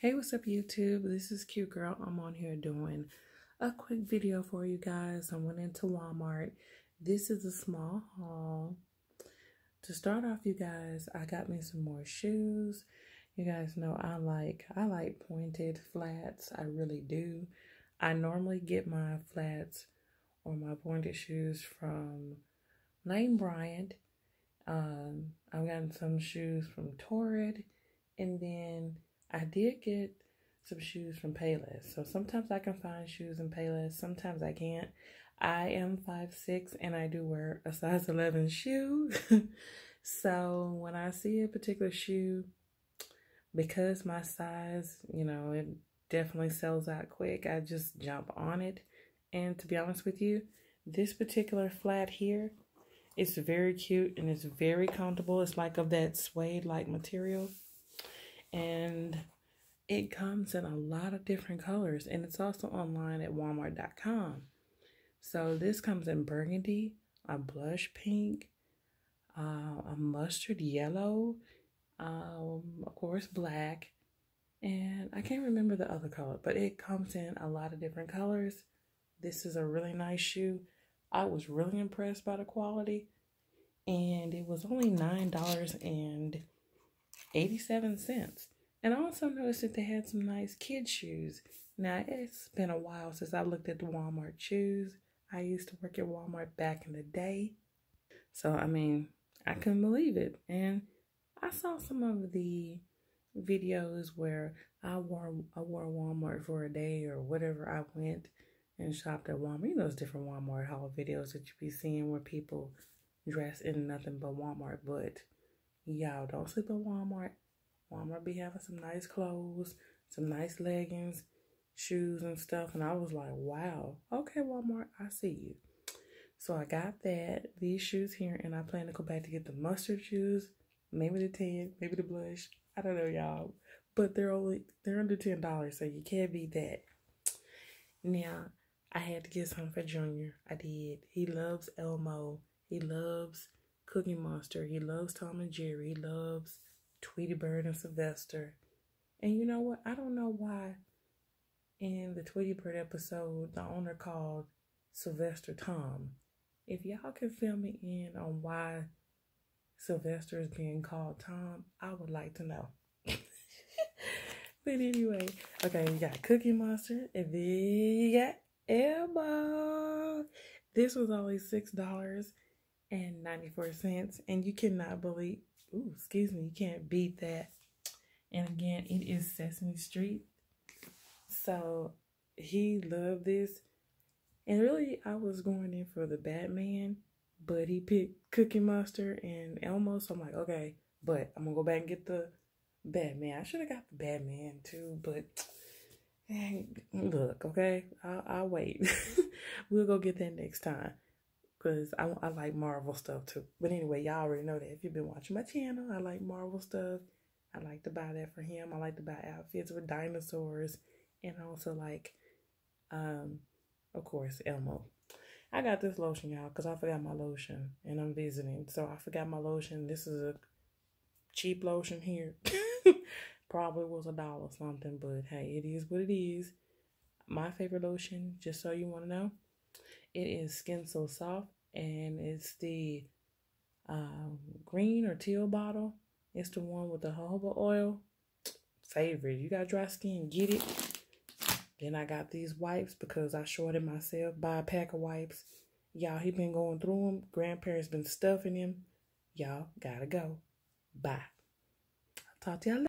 Hey, what's up, YouTube? This is Qgyrl. I'm on here doing a quick video for you guys. I went into Walmart. This is a small haul. To start off, you guys, I got me some more shoes. You guys know I like I like pointed flats. I really do. I normally get my flats or my pointed shoes from Lane Bryant. Um, I've gotten some shoes from Torrid, and then I did get some shoes from Payless. So sometimes I can find shoes in Payless, sometimes I can't. I am five six, and I do wear a size 11 shoe. so when I see a particular shoe, because my size, you know, it definitely sells out quick, I just jump on it. And to be honest with you, this particular flat here, it's very cute and it's very comfortable. It's like of that suede-like material. And it comes in a lot of different colors. And it's also online at walmart.com. So this comes in burgundy, a blush pink, uh, a mustard yellow, um, of course black, and I can't remember the other color, but it comes in a lot of different colors. This is a really nice shoe. I was really impressed by the quality. And it was only $9.87. And I also noticed that they had some nice kid shoes. Now, it's been a while since I looked at the Walmart shoes. I used to work at Walmart back in the day. So, I mean, I couldn't believe it. And I saw some of the videos where I wore I wore Walmart for a day or whatever I went and shopped at Walmart. You know, those different Walmart haul videos that you be seeing where people dress in nothing but Walmart. But y'all don't sleep at Walmart. Walmart be having some nice clothes, some nice leggings, shoes and stuff. And I was like, wow, okay, Walmart, I see you. So I got that, these shoes here, and I plan to go back to get the mustard shoes, maybe the tan, maybe the blush. I don't know, y'all. But they're only they're under ten dollars, so you can't beat that. Now, I had to get some for Junior. I did. He loves Elmo. He loves Cookie Monster. He loves Tom and Jerry. He loves Tweety Bird and Sylvester. And you know what? I don't know why in the Tweety Bird episode the owner called Sylvester Tom. If y'all can fill me in on why Sylvester is being called Tom, I would like to know. but anyway, okay, you got Cookie Monster, and then you got Elmo. This was only six dollars and ninety four cents, and you cannot believe. Ooh, excuse me, you can't beat that. And again, it is Sesame Street, so he loved this. And really, I was going in for the Batman but he picked Cookie Monster and Elmo. So I'm like, okay, but I'm gonna go back and get the Batman. I should have got the Batman too, but eh, look, okay, I'll, I'll wait. we'll go get that next time because I, I like Marvel stuff too. But anyway, y'all already know that if you've been watching my channel, I like Marvel stuff. I like to buy that for him. I like to buy outfits with dinosaurs, and also like, um, of course, Elmo. I got this lotion, y'all, because I forgot my lotion and I'm visiting. So I forgot my lotion. This is a cheap lotion here. Probably was a dollar something, but hey, it is what it is. My favorite lotion, just so you want to know, it is Skin So Soft and it's the um, green or teal bottle. It's the one with the jojoba oil. Favorite. You got dry skin, get it. Then I got these wipes because I shorted myself. Buy a pack of wipes. Y'all, he been going through them. Grandparents been stuffing him. Y'all gotta go. Bye. I'll talk to y'all later.